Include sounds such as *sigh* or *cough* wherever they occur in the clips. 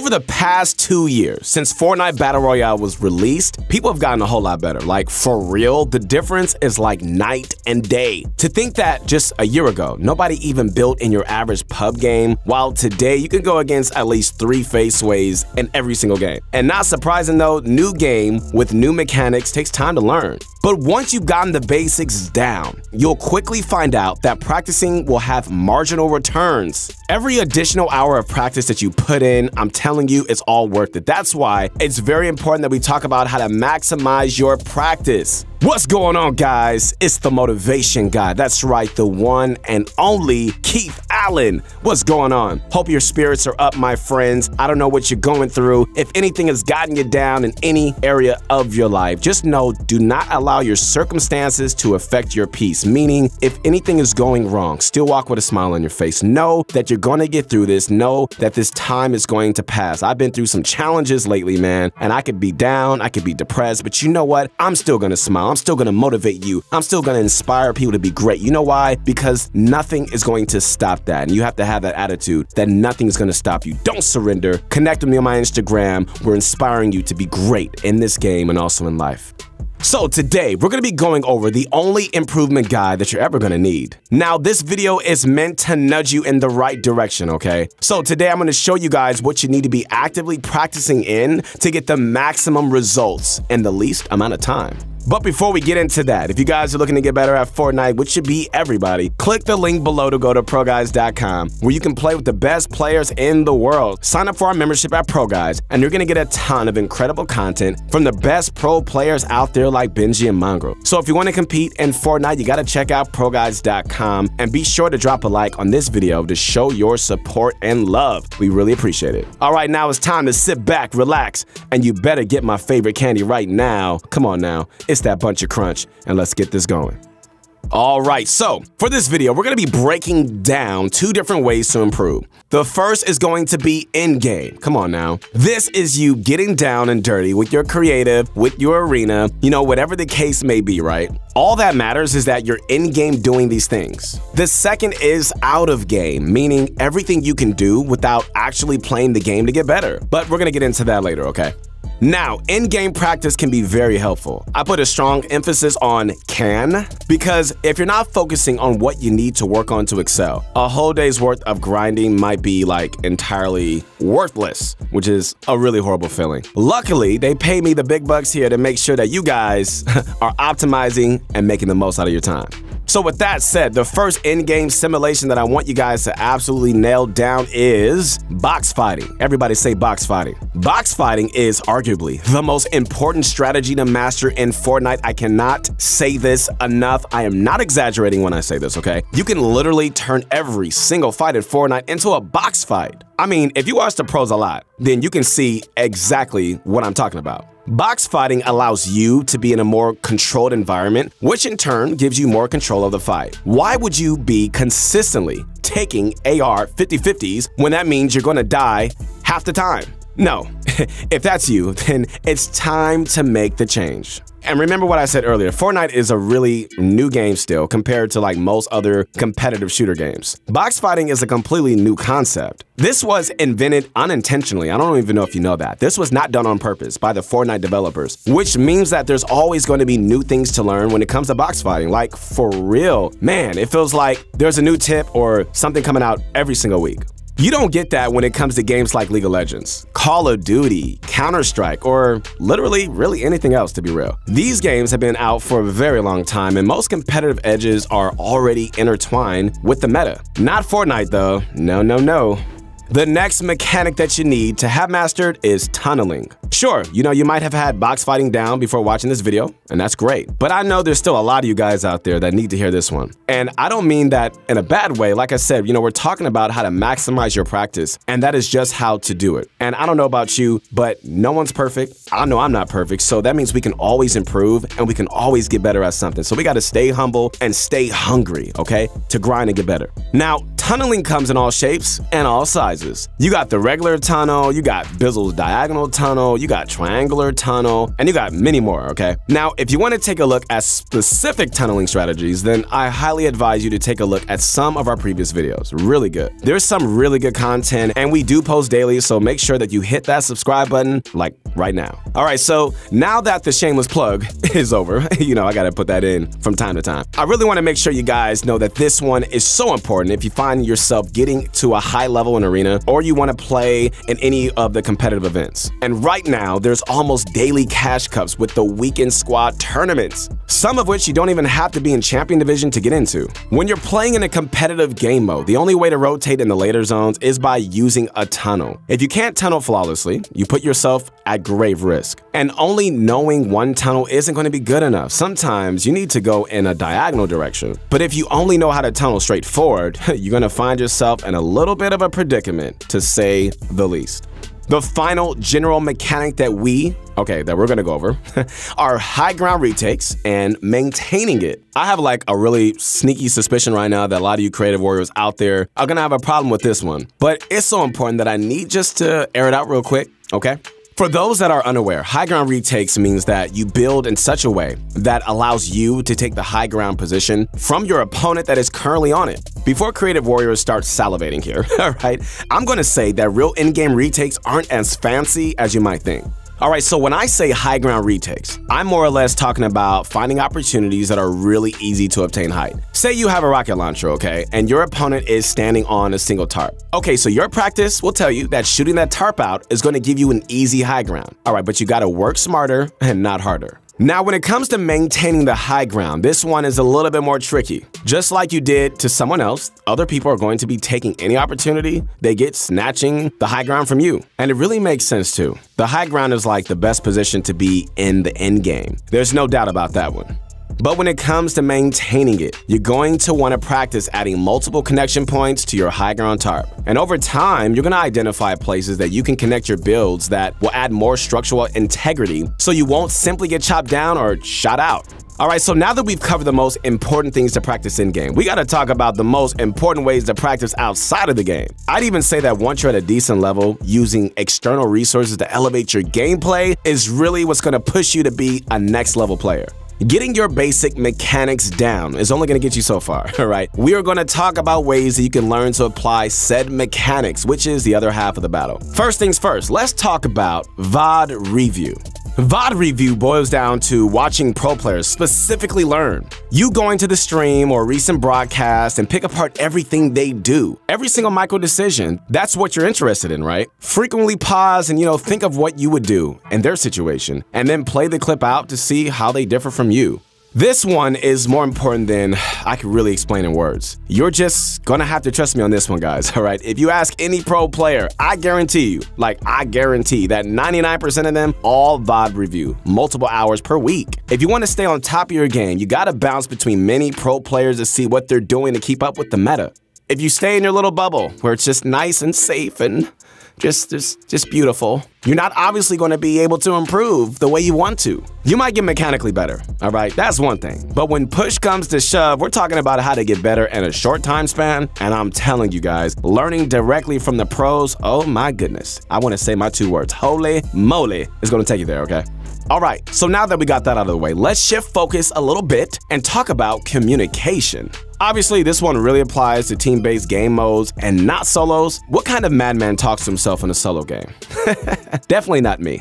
Over the past two years, since Fortnite Battle Royale was released, people have gotten a whole lot better. Like, for real, the difference is like night and day. To think that just a year ago, nobody even built in your average pub game, while today you can go against at least three faceways in every single game. And not surprising though, new game with new mechanics takes time to learn. But once you've gotten the basics down, you'll quickly find out that practicing will have marginal returns. Every additional hour of practice that you put in, I'm telling you, it's all worth it. That's why it's very important that we talk about how to maximize your practice. What's going on, guys? It's the Motivation Guy. That's right, the one and only Keith Allen. What's going on? Hope your spirits are up, my friends. I don't know what you're going through. If anything has gotten you down in any area of your life, just know do not allow your circumstances to affect your peace. Meaning, if anything is going wrong, still walk with a smile on your face. Know that you're going to get through this. Know that this time is going to pass. I've been through some challenges lately, man, and I could be down, I could be depressed, but you know what? I'm still going to smile. I'm still gonna motivate you. I'm still gonna inspire people to be great. You know why? Because nothing is going to stop that. And you have to have that attitude that nothing is gonna stop you. Don't surrender. Connect with me on my Instagram. We're inspiring you to be great in this game and also in life. So today, we're gonna be going over the only improvement guide that you're ever gonna need. Now, this video is meant to nudge you in the right direction, okay? So today, I'm gonna show you guys what you need to be actively practicing in to get the maximum results in the least amount of time. But before we get into that, if you guys are looking to get better at Fortnite, which should be everybody, click the link below to go to ProGuides.com, where you can play with the best players in the world. Sign up for our membership at ProGuides, and you're gonna get a ton of incredible content from the best pro players out there like Benji and Mongraal. So if you want to compete in Fortnite, you gotta check out ProGuides.com, and be sure to drop a like on this video to show your support and love. We really appreciate it. All right, now it's time to sit back, relax, and you better get my favorite candy right now. Come on now. It's that Buncha Crunch, and let's get this going. All right, so for this video, we're gonna be breaking down two different ways to improve. The first is going to be in-game. Come on now. This is you getting down and dirty with your creative, with your arena, you know, whatever the case may be, right? All that matters is that you're in-game doing these things. The second is out of game, meaning everything you can do without actually playing the game to get better. But we're gonna get into that later, okay? Now, in-game practice can be very helpful. I put a strong emphasis on can because if you're not focusing on what you need to work on to excel, a whole day's worth of grinding might be like entirely worthless, which is a really horrible feeling. Luckily, they pay me the big bucks here to make sure that you guys *laughs* are optimizing and making the most out of your time. So with that said, the first in-game simulation that I want you guys to absolutely nail down is box fighting. Everybody say box fighting. Box fighting is arguably the most important strategy to master in Fortnite. I cannot say this enough. I am not exaggerating when I say this, okay? You can literally turn every single fight in Fortnite into a box fight. I mean, if you watch the pros a lot, then you can see exactly what I'm talking about. Box fighting allows you to be in a more controlled environment, which in turn gives you more control of the fight. Why would you be consistently taking AR 50-50s when that means you're gonna die half the time? No, *laughs* if that's you, then it's time to make the change. And remember what I said earlier, Fortnite is a really new game still compared to like most other competitive shooter games. Box fighting is a completely new concept. This was invented unintentionally. I don't even know if you know that. This was not done on purpose by the Fortnite developers, which means that there's always going to be new things to learn when it comes to box fighting. Like for real, man, it feels like there's a new tip or something coming out every single week. You don't get that when it comes to games like League of Legends, Call of Duty, Counter-Strike, or literally really anything else to be real. These games have been out for a very long time and most competitive edges are already intertwined with the meta. Not Fortnite though, no no no. The next mechanic that you need to have mastered is tunneling. Sure, you know, you might have had box fighting down before watching this video, and that's great. But I know there's still a lot of you guys out there that need to hear this one. And I don't mean that in a bad way. Like I said, you know, we're talking about how to maximize your practice, and that is just how to do it. And I don't know about you, but no one's perfect. I know I'm not perfect, so that means we can always improve and we can always get better at something. So we gotta stay humble and stay hungry, okay, to grind and get better. Now, tunneling comes in all shapes and all sizes. You got the regular tunnel, you got Bizzle's diagonal tunnel, you got triangular tunnel, and you got many more, okay? Now, if you want to take a look at specific tunneling strategies, then I highly advise you to take a look at some of our previous videos. Really good. There's some really good content, and we do post daily, so make sure that you hit that subscribe button, like right now. All right, so now that the shameless plug *laughs* is over, *laughs* you know, I gotta put that in from time to time. I really wanna make sure you guys know that this one is so important if you find yourself getting to a high level in Arena or you wanna play in any of the competitive events. And right now, there's almost daily cash cups with the weekend squad tournaments, some of which you don't even have to be in champion division to get into. When you're playing in a competitive game mode, the only way to rotate in the later zones is by using a tunnel. If you can't tunnel flawlessly, you put yourself at grave risk. And only knowing one tunnel isn't going to be good enough. Sometimes you need to go in a diagonal direction. But if you only know how to tunnel straight forward, *laughs* you're going to find yourself in a little bit of a predicament, to say the least. The final general mechanic that we, okay, that we're gonna go over, *laughs* are high ground retakes and maintaining it. I have like a really sneaky suspicion right now that a lot of you creative warriors out there are gonna have a problem with this one. But it's so important that I need just to air it out real quick, okay? For those that are unaware, high ground retakes means that you build in such a way that allows you to take the high ground position from your opponent that is currently on it. Before Creative Warriors start salivating here, *laughs* alright, I'm gonna say that real in-game retakes aren't as fancy as you might think. All right, so when I say high ground retakes, I'm more or less talking about finding opportunities that are really easy to obtain height. Say you have a rocket launcher, okay, and your opponent is standing on a single tarp. Okay, so your practice will tell you that shooting that tarp out is going to give you an easy high ground. All right, but you gotta work smarter and not harder. Now, when it comes to maintaining the high ground, this one is a little bit more tricky. Just like you did to someone else, other people are going to be taking any opportunity they get snatching the high ground from you. And it really makes sense too. The high ground is like the best position to be in the end game. There's no doubt about that one. But when it comes to maintaining it, you're going to want to practice adding multiple connection points to your high ground tarp. And over time, you're going to identify places that you can connect your builds that will add more structural integrity so you won't simply get chopped down or shot out. Alright, so now that we've covered the most important things to practice in game, we gotta talk about the most important ways to practice outside of the game. I'd even say that once you're at a decent level, using external resources to elevate your gameplay is really what's gonna push you to be a next level player. Getting your basic mechanics down is only going to get you so far, *laughs* alright? We are going to talk about ways that you can learn to apply said mechanics, which is the other half of the battle. First things first, let's talk about VOD review. VOD review boils down to watching pro players specifically learn. You going to the stream or recent broadcast and pick apart everything they do. Every single micro decision, that's what you're interested in, right? Frequently pause and, you know, think of what you would do in their situation, and then play the clip out to see how they differ from you. This one is more important than I can really explain in words. You're just gonna have to trust me on this one, guys, *laughs* all right? If you ask any pro player, I guarantee you, like I guarantee that 99% of them all VOD review, multiple hours per week. If you wanna stay on top of your game, you gotta bounce between many pro players to see what they're doing to keep up with the meta. If you stay in your little bubble where it's just nice and safe and just, just, just beautiful. You're not obviously going to be able to improve the way you want to. You might get mechanically better, all right? That's one thing. But when push comes to shove, we're talking about how to get better in a short time span. And I'm telling you guys, learning directly from the pros, oh my goodness. I want to say my two words, holy moly, is going to take you there, okay? All right, so now that we got that out of the way, let's shift focus a little bit and talk about communication. Obviously, this one really applies to team-based game modes and not solos. What kind of madman talks to himself in a solo game? *laughs* Definitely not me.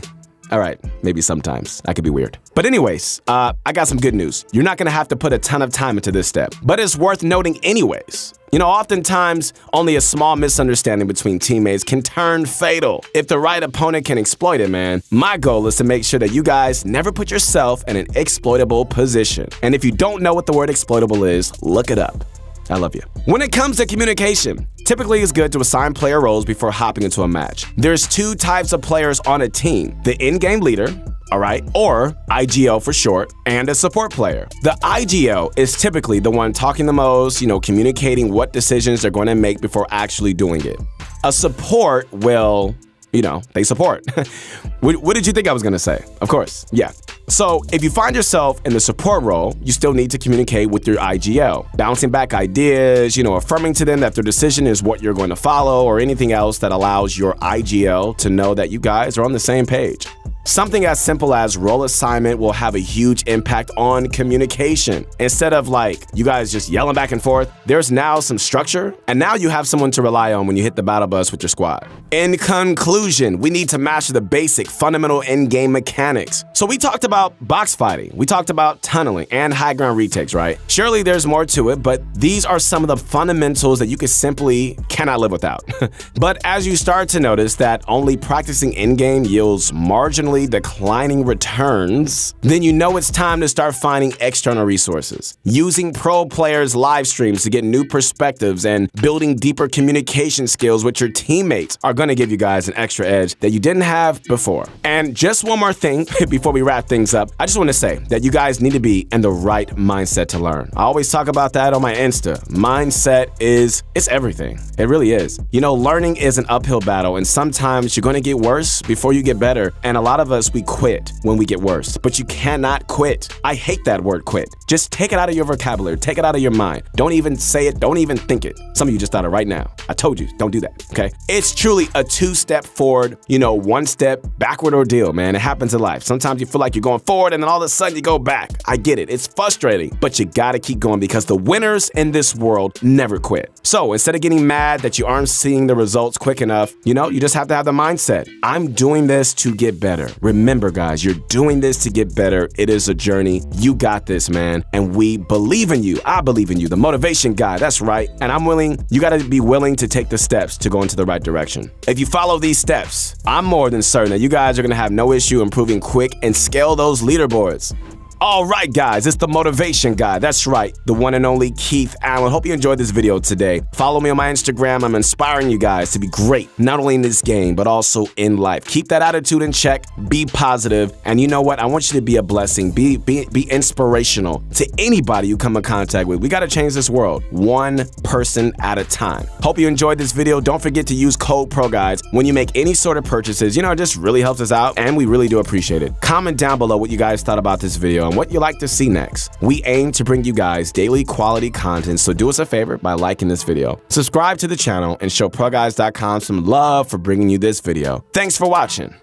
All right, maybe sometimes. I could be weird. But anyways, uh, I got some good news. You're not gonna have to put a ton of time into this step, but it's worth noting anyways. You know, oftentimes, only a small misunderstanding between teammates can turn fatal. If the right opponent can exploit it, man, my goal is to make sure that you guys never put yourself in an exploitable position. And if you don't know what the word exploitable is, look it up. I love you. When it comes to communication, typically it's good to assign player roles before hopping into a match. There's two types of players on a team, the in-game leader, all right, or IGL for short, and a support player. The IGL is typically the one talking the most, you know, communicating what decisions they're going to make before actually doing it. A support will you know, they support. *laughs* what, what, did you think I was gonna say? Of course, yeah. So if you find yourself in the support role, you still need to communicate with your IGL, bouncing back ideas, you know, affirming to them that their decision is what you're going to follow or anything else that allows your IGL to know that you guys are on the same page. Something as simple as role assignment will have a huge impact on communication. Instead of like you guys just yelling back and forth, there's now some structure, and now you have someone to rely on when you hit the battle bus with your squad. In conclusion, we need to master the basic fundamental in-game mechanics. So we talked about box fighting, we talked about tunneling and high ground retakes, right? Surely there's more to it, but these are some of the fundamentals that you can simply cannot live without. *laughs* but as you start to notice that only practicing in-game yields marginally declining returns, then you know it's time to start finding external resources. Using pro players' live streams to get new perspectives and building deeper communication skills with your teammates are going to give you guys an extra edge that you didn't have before. And just one more thing *laughs* before we wrap things up, I just want to say that you guys need to be in the right mindset to learn. I always talk about that on my Insta. Mindset is it's everything. It really is. You know, learning is an uphill battle and sometimes you're going to get worse before you get better. And a lot of us we quit when we get worse, but you cannot quit. I hate that word quit. Just take it out of your vocabulary, take it out of your mind. Don't even say it, don't even think it. Some of you just thought it right now. I told you, don't do that, okay? It's truly a two step forward, you know, one step backward ordeal, man. It happens in life. Sometimes you feel like you're going forward and then all of a sudden you go back. I get it, it's frustrating, but you gotta keep going because the winners in this world never quit. So instead of getting mad that you aren't seeing the results quick enough, you know, you just have to have the mindset I'm doing this to get better. Remember, guys, you're doing this to get better. It is a journey. You got this, man. And we believe in you. I believe in you. The motivation guy, that's right. And I'm willing, you got to be willing to take the steps to go into the right direction. If you follow these steps, I'm more than certain that you guys are going to have no issue improving quick and scale those leaderboards. All right, guys, it's the motivation guy. That's right, the one and only Keith Allen. Hope you enjoyed this video today. Follow me on my Instagram. I'm inspiring you guys to be great, not only in this game, but also in life. Keep that attitude in check, be positive, and you know what? I want you to be a blessing, be, be, be inspirational to anybody you come in contact with. We got to change this world one person at a time. Hope you enjoyed this video. Don't forget to use code Pro PROGUIDES when you make any sort of purchases. You know, it just really helps us out, and we really do appreciate it. Comment down below what you guys thought about this video on what you like to see next. We aim to bring you guys daily quality content, so do us a favor by liking this video. Subscribe to the channel and show ProGuides.com some love for bringing you this video. Thanks for watching.